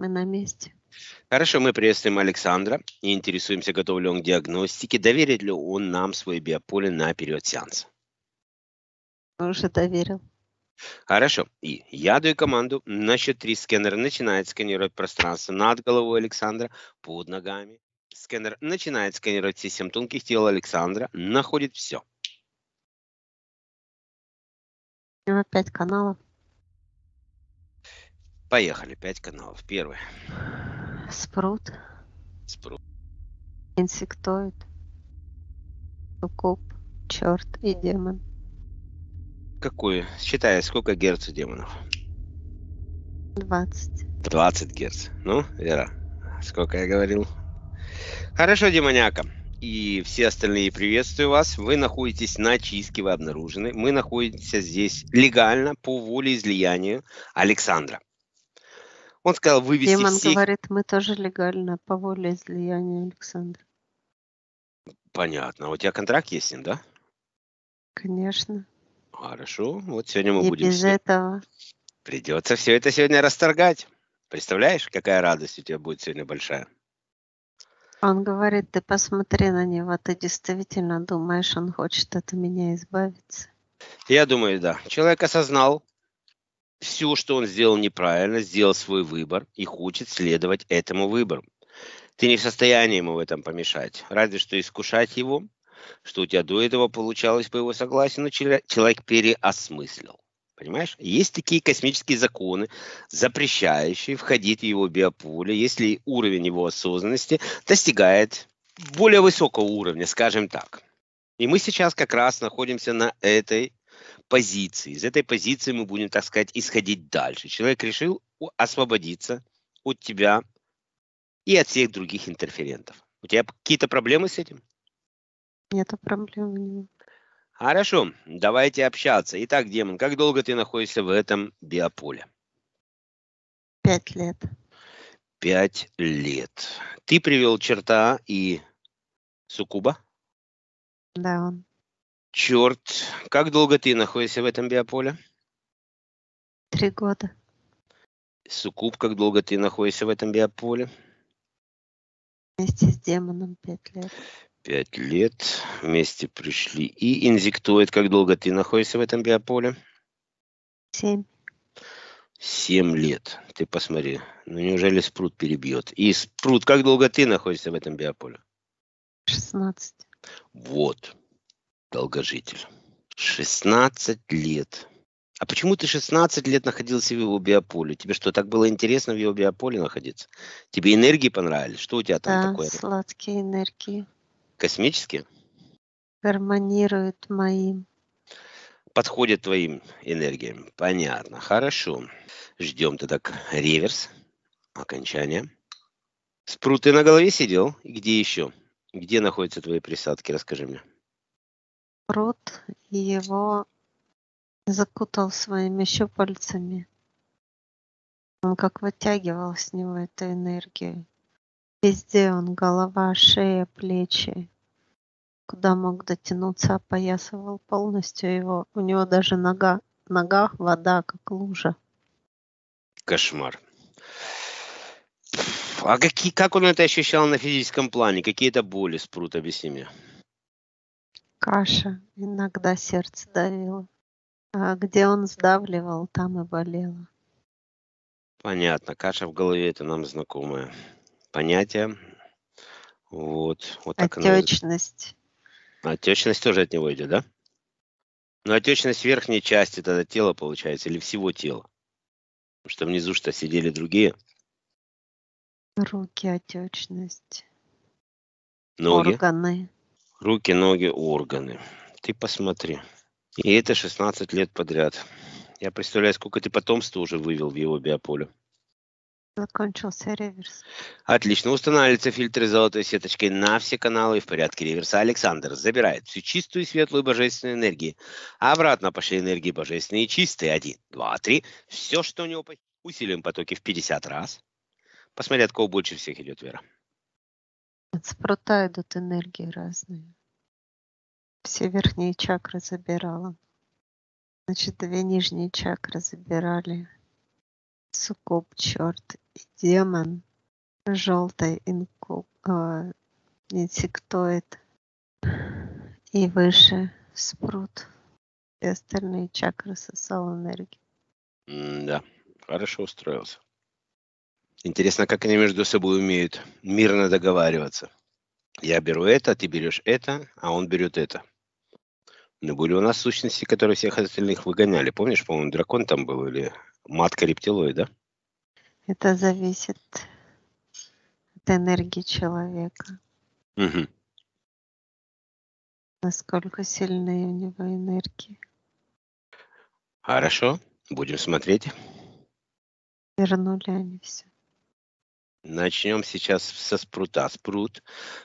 Мы на месте. Хорошо, мы приветствуем Александра и интересуемся, готов ли он к диагностике, доверит ли он нам свой биополе на период сеанса. Уже доверил. Хорошо. И я даю команду на счет три сканер начинает сканировать пространство над головой Александра, под ногами. Сканер начинает сканировать все семь тонких тел Александра, находит все. Него пять каналов. Поехали, пять каналов. Первый. Спрут, Спрут. инсектоид, суккуб, черт и демон. Какую? Считай, сколько герц у демонов? 20. 20 герц. Ну, Вера, сколько я говорил? Хорошо, демоняка. И все остальные приветствую вас. Вы находитесь на чистке, вы обнаружены. Мы находимся здесь легально по воле излияния Александра. Он сказал вывести Демон всех... говорит, мы тоже легально по воле излияния Александра. Понятно. У тебя контракт есть с ним, да? Конечно. Хорошо. Вот сегодня мы И будем... без все- этого. Придется все это сегодня расторгать. Представляешь, какая радость у тебя будет сегодня большая? Он говорит, ты посмотри на него, ты действительно думаешь, он хочет от меня избавиться. Я думаю, да. Человек осознал все, что он сделал неправильно, сделал свой выбор и хочет следовать этому выбору. Ты не в состоянии ему в этом помешать. Разве что искушать его, что у тебя до этого получалось по его согласию, но чело- человек переосмыслил. Понимаешь? Есть такие космические законы, запрещающие входить в его биополе, если уровень его осознанности достигает более высокого уровня, скажем так. И мы сейчас как раз находимся на этой позиции. Из этой позиции мы будем, так сказать, исходить дальше. Человек решил освободиться от тебя и от всех других интерферентов. У тебя какие-то проблемы с этим? Нету проблем него. Хорошо, давайте общаться. Итак, демон, как долго ты находишься в этом биополе? Пять лет. Пять лет. Ты привел черта и суккуба? Да, он. Черт, как долго ты находишься в этом биополе? Три года. Суккуб, как долго ты находишься в этом биополе? Вместе с демоном пять лет. Пять лет вместе пришли. И инзектоид, как долго ты находишься в этом биополе? Семь. Семь лет. Ты посмотри. Ну неужели спрут перебьет? И спрут, как долго ты находишься в этом биополе? Шестнадцать. Вот. Долгожитель. 16 лет. А почему ты 16 лет находился в его биополе? Тебе что, так было интересно в его биополе находиться? Тебе энергии понравились? Что у тебя там Да, такое? сладкие энергии. Космические? Гармонируют моим. подходят твоим энергиям. Понятно. Хорошо. Ждем тогда реверс. Окончание. Спрут ты на голове сидел? Где еще? Где находятся твои присадки? Расскажи мне. Пруд и его закутал своими щупальцами. Он как вытягивал с него эту энергию. Везде он, голова, шея, плечи. Куда мог дотянуться, опоясывал полностью его. У него даже нога, ногах вода, как лужа. Кошмар. А какие, как он это ощущал на физическом плане? Какие-то боли, Спрут, объясни мне. Каша. Иногда сердце давило. А где он сдавливал, там и болело. Понятно. Каша в голове это нам знакомое понятие. Вот. Вот так оно и- Отечность. Отечность тоже от него идет, да? Но отечность верхней части тогда тела получается или всего тела? Потому что внизу что сидели другие Руки, отечность. ноги, Органы. Руки, ноги, органы. Ты посмотри. И это 16 лет подряд. Я представляю, сколько ты потомства уже вывел в его биополе. Закончился реверс. Отлично. Устанавливаются фильтры золотой сеточкой на все каналы и в порядке реверса. Александр забирает всю чистую, светлую, божественную энергию. А обратно пошли энергии божественные и чистые. Один, два, три. Все, что у него... Усилим потоки в 50 раз. Посмотри, от кого больше всех идет вера. От спрута идут энергии разные. Все верхние чакры забирала. Значит, две нижние чакры забирали. Суккуб, черт и демон, желтый инкуб, э, инсектоид и выше спрут. И остальные чакры сосал энергию. Да, хорошо устроился. Интересно, как они между собой умеют мирно договариваться. Я беру это, ты берешь это, а он берет это. Но были у нас сущности, которые всех остальных выгоняли. Помнишь, по-моему, дракон там был или матка рептилоид, да? Это зависит от энергии человека. Угу. Насколько сильные у него энергии. Хорошо, будем смотреть. Вернули они все. Начнем сейчас со спрута. Спрут.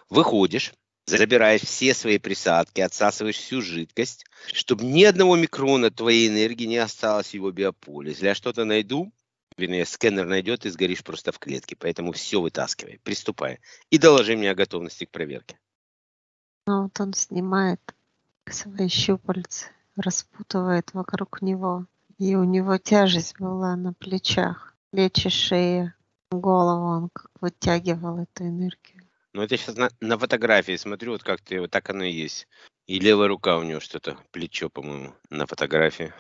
Выходишь, забираешь все свои присадки, отсасываешь всю жидкость, чтобы ни одного микрона твоей энергии не осталось в его биополе. Если я что-то найду, вернее, сканер найдет, и сгоришь просто в клетке. Поэтому все вытаскивай, приступай. И доложи мне о готовности к проверке. Ну вот он снимает свои щупальцы, распутывает вокруг него. И у него тяжесть была на плечах, плечи, шея, голову. Он как вытягивал эту энергию. Ну, это сейчас на, на фотографии смотрю, вот как ты, вот так оно и есть. И левая рука у него что-то, плечо, по-моему, на фотографии.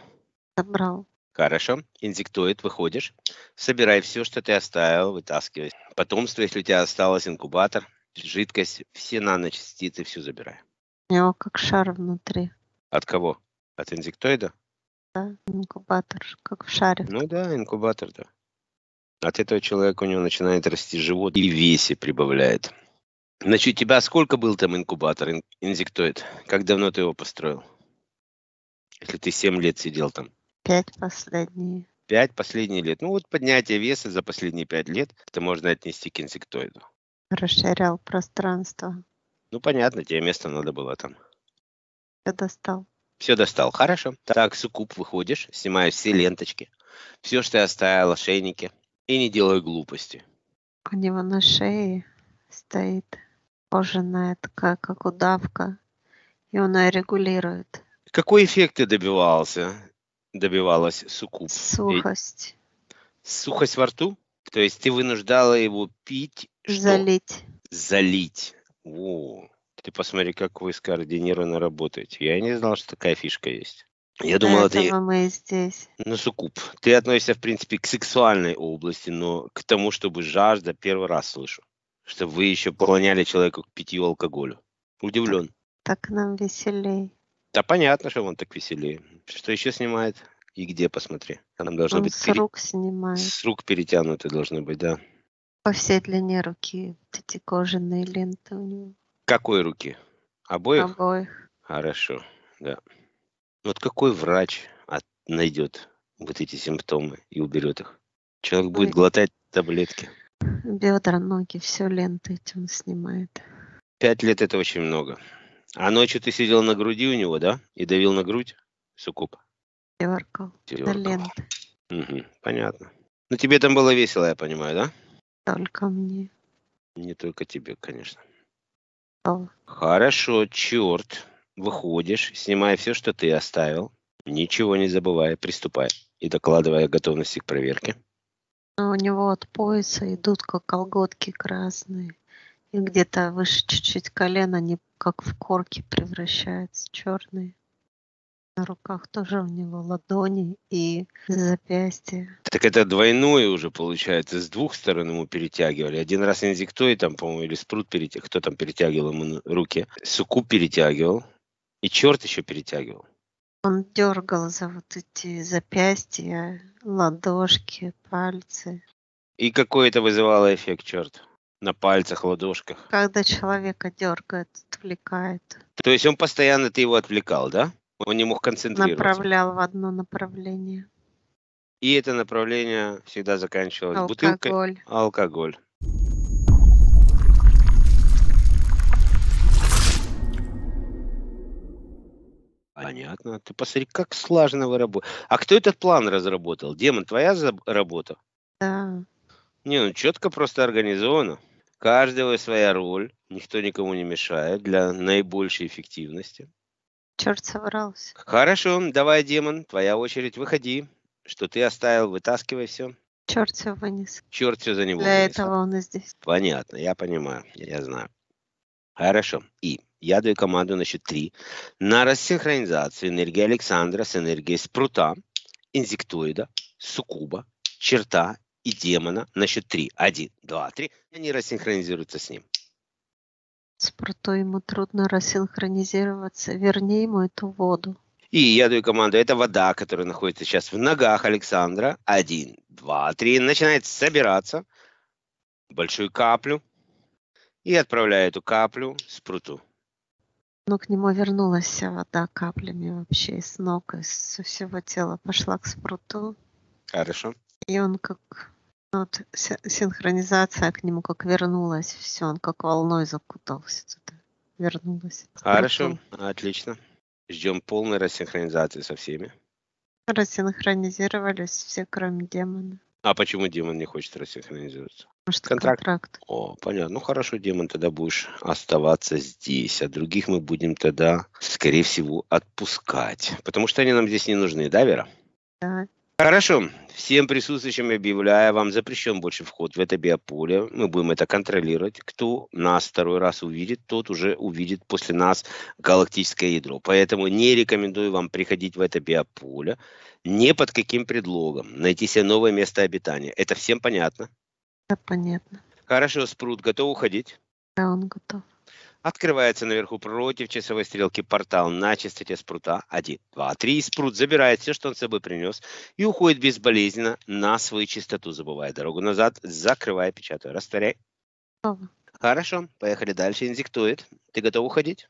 Забрал. Хорошо. Инсектоид, выходишь, собирай все, что ты оставил, вытаскивай. Потомство, если у тебя осталось инкубатор, жидкость, все наночастицы, все забирай. У него как шар внутри. От кого? От инсектоида? Да, инкубатор, как в шаре. Ну да, инкубатор, да. От этого человека у него начинает расти живот и весе прибавляет. Значит, у тебя сколько был там инкубатор, ин- инсектоид? Как давно ты его построил? Если ты 7 лет сидел там. Пять последние. Пять последние лет. Ну вот поднятие веса за последние пять лет это можно отнести к инсектоиду. Расширял пространство. Ну понятно, тебе место надо было там. Я достал. Все достал, хорошо. Так, суккуб, выходишь, снимаешь все ленточки, все, что я оставил, ошейники, и не делай глупости. У него на шее стоит кожаная такая, как удавка. И он ее регулирует. Какой эффект ты добивался? Добивалась суккуб? Сухость. Сухость во рту? То есть ты вынуждала его пить, что? Залить. залить. О, ты посмотри, как вы скоординированно работаете. Я не знал, что такая фишка есть. Я думал, это мы здесь. ну, суккуб. Ты относишься, в принципе, к сексуальной области, но к тому, чтобы жажда, первый раз слышу. Что вы еще поклоняли человеку к питью алкоголю. Удивлен. Так нам веселей. Да понятно, что он так веселее. Что еще снимает? И где, посмотри. Там должно Он быть с пере- рук снимает. с рук перетянуты должно быть, да. По всей длине руки эти кожаные ленты у него. Какой руки? Обоих? Обоих. Хорошо, да. Вот какой врач от- найдет вот эти симптомы и уберет их? Человек будет Ой. глотать таблетки. Бедра, ноги, все ленты эти он снимает. Пять лет это очень много. А ночью ты сидел на груди у него, да? И давил на грудь? Суккуб. Теоркал. Да Терёркал. ленты. Мгм, понятно. Ну тебе там было весело, я понимаю, да? Только мне. Не только тебе, конечно. О, Хорошо, черт. Выходишь, снимай все, что ты оставил. Ничего не забывай, приступай. И докладывай о готовности к проверке. Но у него от пояса идут как колготки красные. И где-то выше чуть-чуть колена они как в корки превращаются, черные. На руках тоже у него ладони и запястья. Так это двойное уже получается. С двух сторон ему перетягивали. Один раз инзектоид там, по-моему, или спрут перетягивал. Кто там перетягивал ему руки? Суккуб перетягивал. И черт еще перетягивал. Он дергал за вот эти запястья, ладошки, пальцы. И какой это вызывало эффект, черт? На пальцах, ладошках. Когда человека дергает, отвлекает, То есть он постоянно ты его отвлекал, да? Он не мог концентрироваться. направлял в одно направление. И это направление всегда заканчивалось бутылкой. Алкоголь. Понятно. Ты посмотри, как слаженно вы работаете. А кто этот план разработал? Демон, твоя работа? Да. Не, ну четко просто организовано. Каждого своя роль. Никто никому не мешает для наибольшей эффективности. Черт собрался. Хорошо, давай, демон, твоя очередь, выходи. Что ты оставил, вытаскивай все. Черт все вынес. Черт все за него Для вынес. этого он и здесь. Понятно, я понимаю, я знаю. Хорошо. И я даю команду на счет три на рассинхронизацию энергии Александра с энергией спрута, инсектоида, суккуба, черта и демона на счет три. Один, два, три. Они рассинхронизируются с ним. Спруту ему трудно рассинхронизироваться. Верни ему эту воду. И я даю команду, это вода, которая находится сейчас в ногах Александра. Один, два, три. Начинает собираться. Большую каплю. И отправляю эту каплю спруту. Но к нему вернулась вся вода каплями вообще из ног, из всего тела. Пошла к спруту. Хорошо. И он как ну, вот си- синхронизация к нему как вернулась. Все, он как волной закутался туда. Вернулась. к Хорошо, отлично. Ждем полной рассинхронизации со всеми. Рассинхронизировались все, кроме демона. А почему демон не хочет рассинхронизироваться? Может, Контракт. контракт. О, понятно. Ну хорошо, демон, тогда будешь оставаться здесь, а других мы будем тогда, скорее всего, отпускать. Потому что они нам здесь не нужны, да, Вера? Да. Хорошо. Всем присутствующим объявляю, вам запрещен больше вход в это биополе. Мы будем это контролировать. Кто нас второй раз увидит, тот уже увидит после нас галактическое ядро. Поэтому не рекомендую вам приходить в это биополе ни под каким предлогом. Найти себе новое место обитания. Это всем понятно? Да, понятно. Хорошо, Спрут, готов уходить? Да, он готов. Открывается наверху против часовой стрелки портал на частоте спрута 1, 2, 3. И спрут забирает все, что он с собой принес, и уходит безболезненно на свою частоту, забывая дорогу назад, закрывая, печатая, растворяй. Готово. Хорошо, поехали дальше. Инзектует. Ты готов уходить?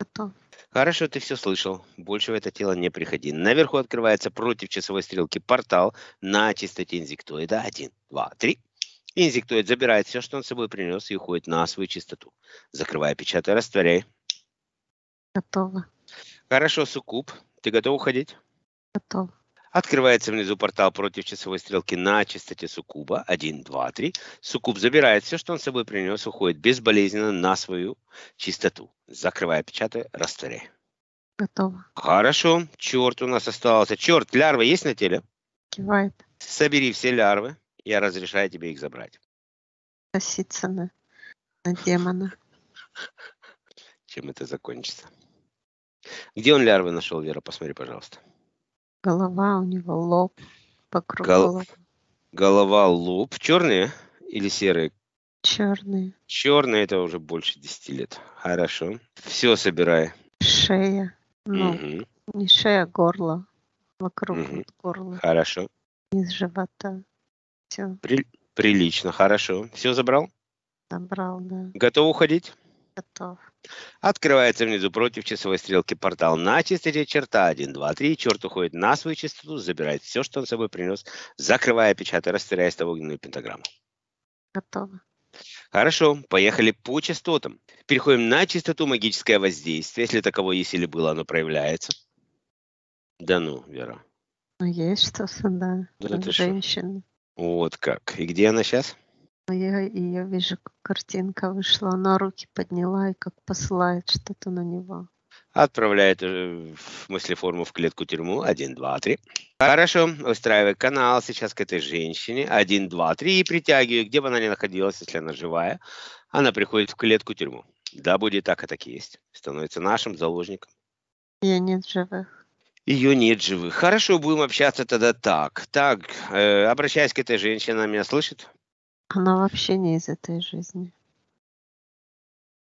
Готов. Хорошо, ты все слышал. Больше в это тело не приходи. Наверху открывается против часовой стрелки портал на частоте инзектоида 1, 2, 3. Инзектоид забирает все, что он с собой принес, и уходит на свою частоту. Закрывая, печатая, растворяй. Готово. Хорошо, Суккуб. Ты готов уходить? Готов. Открывается внизу портал против часовой стрелки на частоте Суккуба. 1, 2, 3. Суккуб забирает все, что он с собой принес, уходит безболезненно на свою чистоту. Закрывая, печатая, растворяй. Готово. Хорошо. Черт у нас остался. Черт, лярвы есть на теле? Кивает. Собери все лярвы. Я разрешаю тебе их забрать. Косится на, на демона. Чем это закончится? Где он лярвы нашел, Вера? Посмотри, пожалуйста. Голова у него, лоб. Вокруг Гол- головы. Голова, лоб. Черные или серые? Черные. Черные это уже больше 10 лет. Хорошо. Все собирай. Шея. Ну, Мгм. не шея, а горло. Вокруг вот горла. Хорошо. Низ живота. Все, При- Прилично. Хорошо. Все забрал? набрал, да. Готов уходить? Готов. Открывается внизу против часовой стрелки портал на частоте черта 1, 2, 3. Черт уходит на свою частоту, забирает все, что он с собой принес, закрывая, печатая, растворяя с огненную пентаграмму. Готово. Хорошо, поехали по частотам. Переходим на частоту магическое воздействие. Если таково есть или было, оно проявляется. Да ну, Вера. Ну, есть что-то, да. Да ты шо? женщина. Вот как. И где она сейчас? Но Я ее вижу, как картинка вышла. Она руки подняла и как посылает что-то на него. Отправляет э, в мыслеформу в клетку тюрьму. Один, два, три. Хорошо. Устраивай канал сейчас к этой женщине. Один, два, три. И притягивай, где бы она ни находилась, если она живая. Она приходит в клетку тюрьму. Да, будет так, и так и есть. Становится нашим заложником. Ее нет живых. Ее нет живых. Хорошо, будем общаться тогда так. Так, э, обращаясь к этой женщине, она меня слышит? Она вообще не из этой жизни.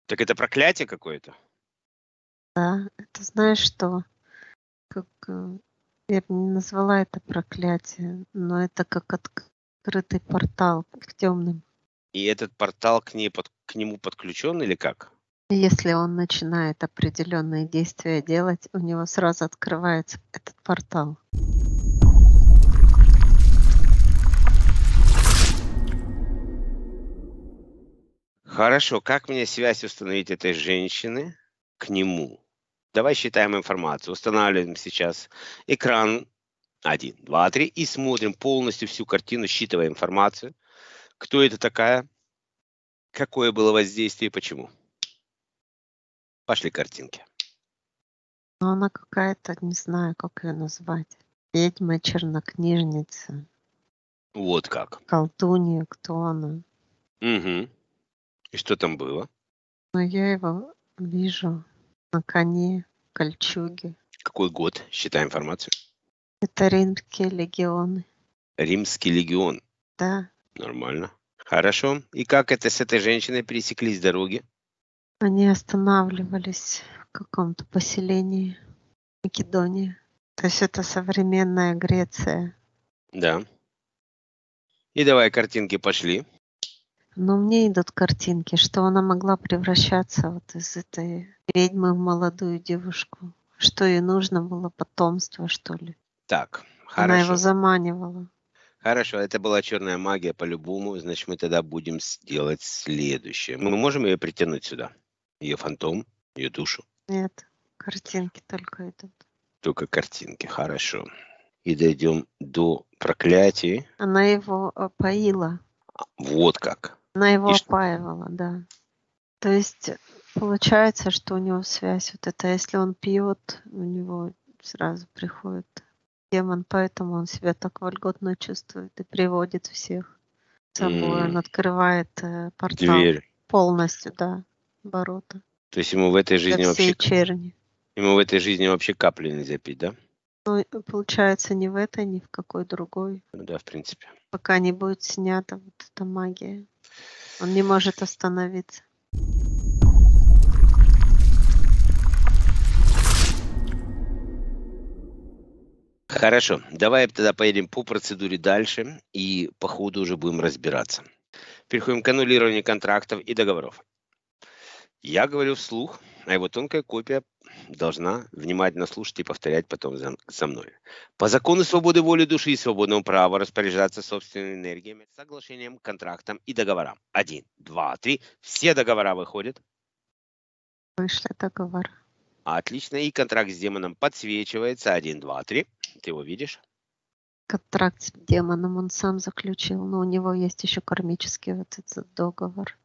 Так это проклятие какое-то? Да, это знаешь что? Как э, я бы не назвала это проклятие, но это как открытый портал к темным. И этот портал к, ней под, к нему подключен или как? Если он начинает определенные действия делать, у него сразу открывается этот портал. Хорошо, как мне связь установить этой женщины к нему? Давай считаем информацию. Устанавливаем сейчас экран 1, 2, 3 и смотрим полностью всю картину, считывая информацию. Кто это такая? Какое было воздействие и почему? Пошли картинки. Но она какая-то, не знаю, как ее назвать. Ведьма, чернокнижница. Вот как. Колдунья, кто она. Угу. И что там было? Но я его вижу на коне, кольчуге. Какой год? Считай информацию. Это римские легионы. Римский легион. Да, Нормально. Хорошо. И как это с этой женщиной пересеклись дороги? они останавливались в каком-то поселении Македонии. То есть это современная Греция. Да. И давай картинки пошли. Но мне идут картинки, что она могла превращаться вот из этой ведьмы в молодую девушку. Что ей нужно было потомство, что ли. Так, Она его хорошо. заманивала. Хорошо, это была черная магия по-любому, значит, мы тогда будем делать следующее. Мы можем ее притянуть сюда? Ее фантом, ее душу, Нет, картинки только идут. только картинки. Хорошо. И дойдем до проклятий. Она его э, поила. Вот как. Она его И опаивала, да. То есть получается, что у него связь вот эта. Если он пьет, у него сразу приходит демон, поэтому он себя так вольготно чувствует и приводит всех с собой. Он М. открывает э, портал Дверь. полностью, да, ворота. То есть ему в этой жизни вообще, черни. ему в этой жизни вообще капли нельзя пить, да? Ну, получается, ни в этой, ни в какой другой. Ну да, в принципе. Пока не будет снята вот эта магия. Он не может остановиться. Хорошо, давай тогда поедем по процедуре дальше и по ходу уже будем разбираться. Переходим к аннулированию контрактов и договоров. Я говорю вслух, а его тонкая копия должна внимательно слушать и повторять потом за, за мной. По закону свободы воли души и свободного права распоряжаться собственными энергиями, соглашением, контрактам и договорам. Один, два, три. Все договора выходят. Вышли договор. Отлично. И контракт с демоном подсвечивается. Один, два, три. Ты его видишь? Контракт с демоном он сам заключил, но у него есть еще кармический вот этот договор.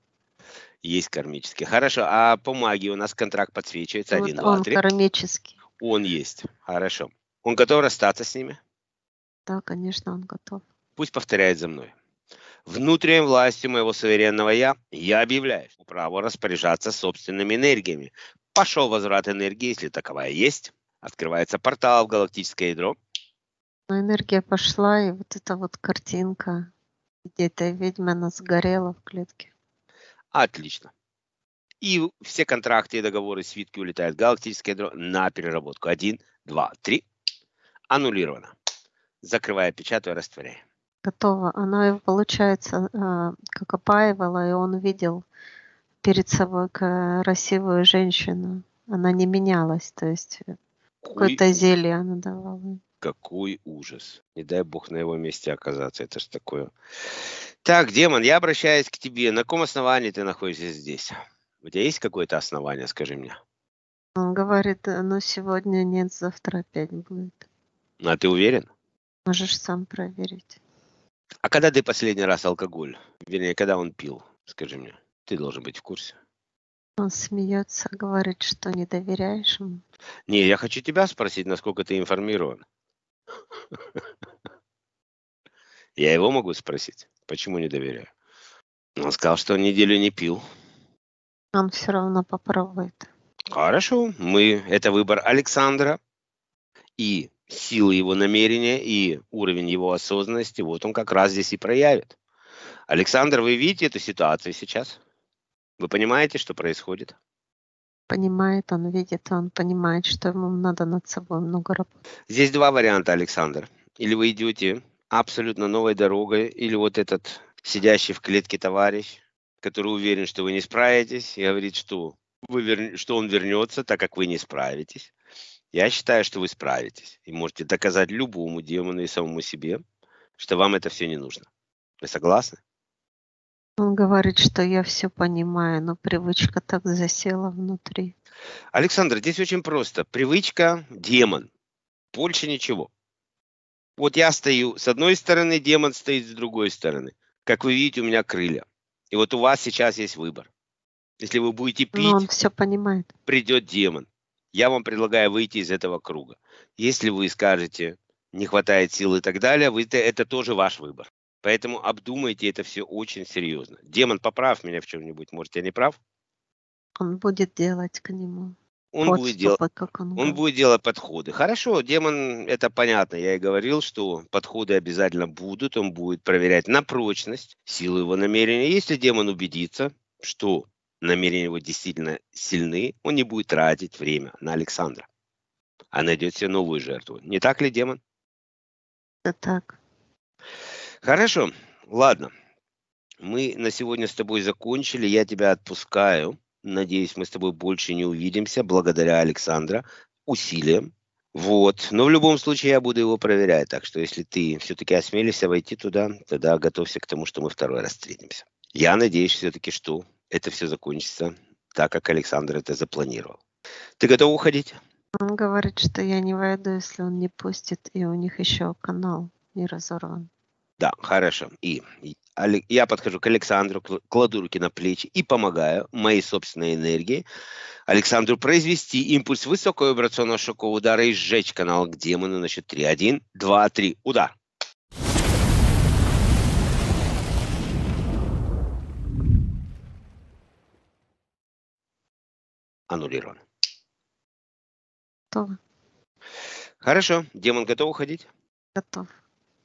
Есть кармический. Хорошо. А по магии у нас контракт подсвечивается. Вот Один, два, он три. кармический. Он есть. Хорошо. Он готов расстаться с ними? Да, конечно, он готов. Пусть повторяет за мной. Внутренней властью моего суверенного Я я объявляю право распоряжаться собственными энергиями. Пошел возврат энергии, если таковая есть. Открывается портал в галактическое ядро. Но энергия пошла, и вот эта вот картинка, где эта ведьма, она сгорела в клетке. Отлично. И все контракты и договоры свитки улетают в галактическое ядро на переработку. Один, два, три. Аннулировано. Закрывая, печатаю, растворяю. Готово. Она его, получается, а, как опаивала, и он видел перед собой красивую женщину. Она не менялась, то есть э, какое-то зелье она давала. Какой ужас. Не дай бог на его месте оказаться. Это ж такое. Так, демон, я обращаюсь к тебе. На каком основании ты находишься здесь? У тебя есть какое-то основание, скажи мне? Он говорит, «Э, ну сегодня нет, завтра опять будет. А ты уверен? Можешь сам проверить. А когда ты последний раз алкоголь? Вернее, когда он пил? Скажи мне. Ты должен быть в курсе. Он смеется, говорит, что не доверяешь ему. Не, я хочу тебя спросить, насколько ты информирован. Я его могу спросить, почему не доверяю. Он сказал, что он неделю не пил. Он все равно попробует. Хорошо, мы это выбор Александра и силы его намерения и уровень его осознанности, вот он как раз здесь и проявит. Александр, вы видите эту ситуацию сейчас? Вы понимаете, что происходит? Понимает, он видит, он понимает, что ему надо над собой много работать. Здесь два варианта, Александр. Или вы идете абсолютно новой дорогой, или вот этот сидящий в клетке товарищ, который уверен, что вы не справитесь, и говорит, что, вы вер- что он вернется, так как вы не справитесь. Я считаю, что вы справитесь и можете доказать любому демону и самому себе, что вам это все не нужно. Вы согласны? Он говорит, что я все понимаю, но привычка так засела внутри. Александр, здесь очень просто. Привычка – демон. Больше ничего. Вот я стою с одной стороны, демон стоит с другой стороны. Как вы видите, у меня крылья. И вот у вас сейчас есть выбор. Если вы будете пить, Но он все понимает. придет демон. Я вам предлагаю выйти из этого круга. Если вы скажете, не хватает сил и так далее, вы, это тоже ваш выбор. Поэтому обдумайте это все очень серьезно. Демон, поправь меня в чем-нибудь. Может, я не прав? Он будет делать к нему. Он будет, дел... как он, он говорит. будет делать подходы. Хорошо, демон, это понятно. Я и говорил, что подходы обязательно будут. Он будет проверять на прочность силу его намерения. Если демон убедится, что намерения его действительно сильны, он не будет тратить время на Александра, а найдет себе новую жертву. Не так ли, демон? Это так. Хорошо, ладно. Мы на сегодня с тобой закончили. Я тебя отпускаю. Надеюсь, мы с тобой больше не увидимся благодаря Александра усилиям. Вот. Но в любом случае я буду его проверять. Так что если ты все-таки осмелишься войти туда, тогда готовься к тому, что мы второй раз встретимся. Я надеюсь все-таки, что это все закончится так, как Александр это запланировал. Ты готов уходить? Он говорит, что я не войду, если он не пустит, и у них еще канал не разорван. Да, хорошо. И, я подхожу к Александру, кл- кладу руки на плечи и помогаю моей собственной энергии Александру произвести импульс высокого вибрационного шокового удара и сжечь канал к демону на счет 3. Один, два, три. Удар. Аннулирован. Готово. Хорошо. Демон готов уходить? Готов.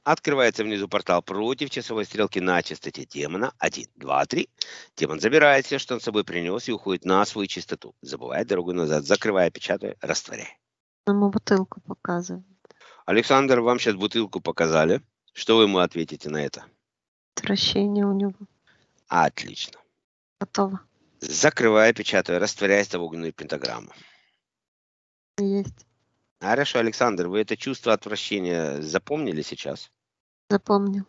Открывается внизу портал против часовой стрелки на частоте демона. Один, два, три. Демон забирает все, что он с собой принес, и уходит на свою чистоту. Забывает дорогу назад, закрывая, печатая, растворяя. Ему бутылку показывает. Александр, вам сейчас бутылку показали. Что вы ему ответите на это? Отвращение у него. Отлично. Готово. Закрывая, печатая, растворяясь в огненную пентаграмму. Есть. Хорошо, Александр, вы это чувство отвращения запомнили сейчас? Запомнил.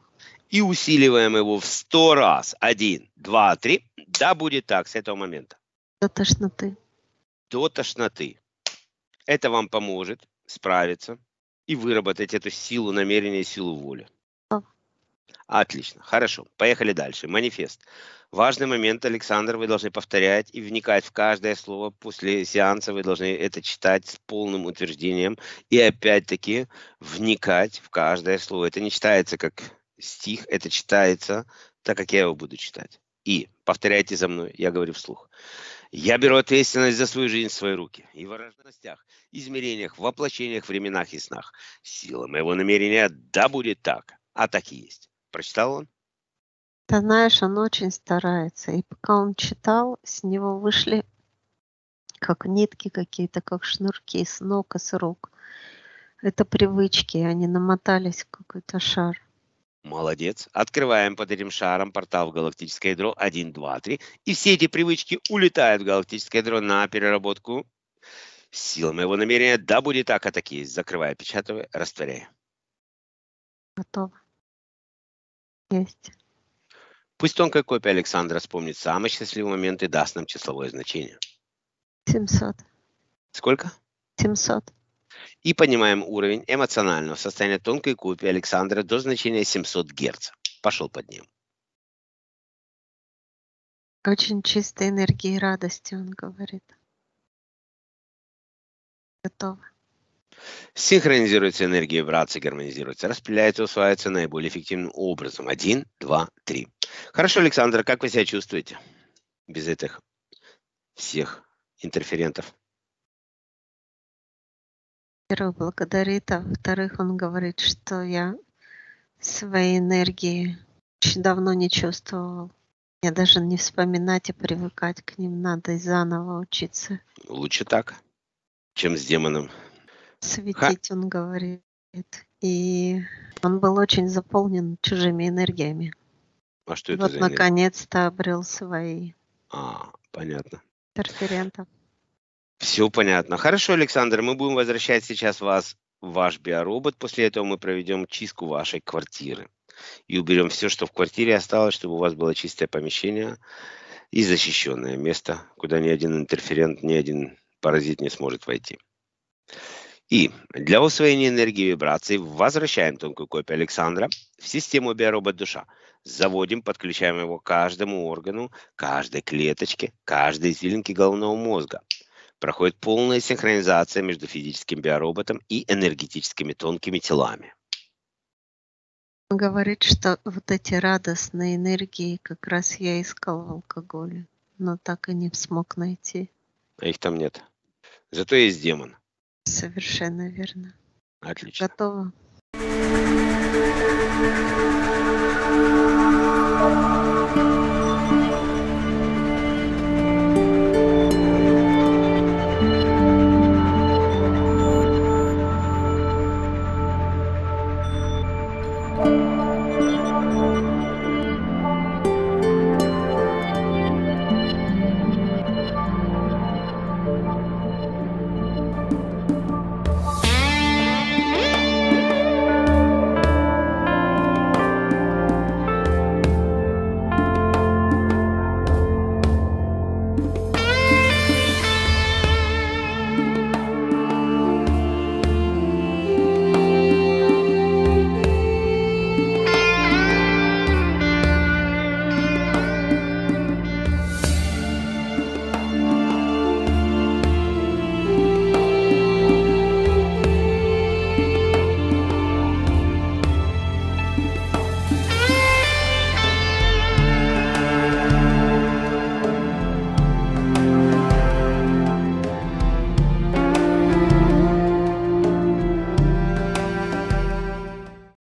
И усиливаем его в сто раз. Один, два, три. Да, будет так с этого момента. До тошноты. до тошноты. Это вам поможет справиться и выработать эту силу намерения и силу воли. Отлично, хорошо. Поехали дальше. Манифест. Важный момент, Александр, вы должны повторять и вникать в каждое слово. После сеанса вы должны это читать с полным утверждением и опять-таки вникать в каждое слово. Это не читается как стих, это читается так, как я его буду читать. И повторяйте за мной, я говорю вслух. Я беру ответственность за свою жизнь в свои руки. И в разностях, измерениях, воплощениях, временах и снах. Сила моего намерения да будет так. А так и есть. Прочитал он? Ты знаешь, он очень старается. И пока он читал, с него вышли как нитки какие-то, как шнурки с ног и с рук. Это привычки, они намотались в какой-то шар. Молодец. Открываем под этим шаром портал в галактическое ядро 1, 2, 3. И все эти привычки улетают в галактическое ядро на переработку. Сила моего намерения да будет так, а так и есть. Закрывая, печатывая, растворяя. Готово. Есть. Пусть тонкая копия Александра вспомнит самый счастливый момент и даст нам числовое значение. 700. Сколько? 700. И поднимаем уровень эмоционального состояния тонкой копии Александра до значения 700 Гц. Пошел под ним. Очень чистой энергии и радости, он говорит. Готово. Синхронизируется энергия вибрации, гармонизируется, распределяется, усваивается наиболее эффективным образом. Один, два, три. Хорошо, Александр, как вы себя чувствуете без этих всех интерферентов? Во-первых, благодарит, а во-вторых, он говорит, что я своей энергии очень давно не чувствовал. Я даже не вспоминать и привыкать к ним надо и заново учиться. Лучше так, чем с демоном. Светить, он говорит. И он был очень заполнен чужими энергиями. А что это вот за энергия? наконец-то обрел свои А, понятно. интерферентов. Все понятно. Хорошо, Александр, мы будем возвращать сейчас вас в ваш биоробот. После этого мы проведем чистку вашей квартиры. И уберем все, что в квартире осталось, чтобы у вас было чистое помещение и защищенное место, куда ни один интерферент, ни один паразит не сможет войти. И для усвоения энергии вибраций возвращаем тонкую копию Александра в систему биоробот душа. Заводим, подключаем его к каждому органу, каждой клеточке, каждой извилинке головного мозга. Проходит полная синхронизация между физическим биороботом и энергетическими тонкими телами. Он говорит, что вот эти радостные энергии как раз я искал в алкоголе, но так и не смог найти. А их там нет. Зато есть демон. Совершенно верно. Отлично. Готово.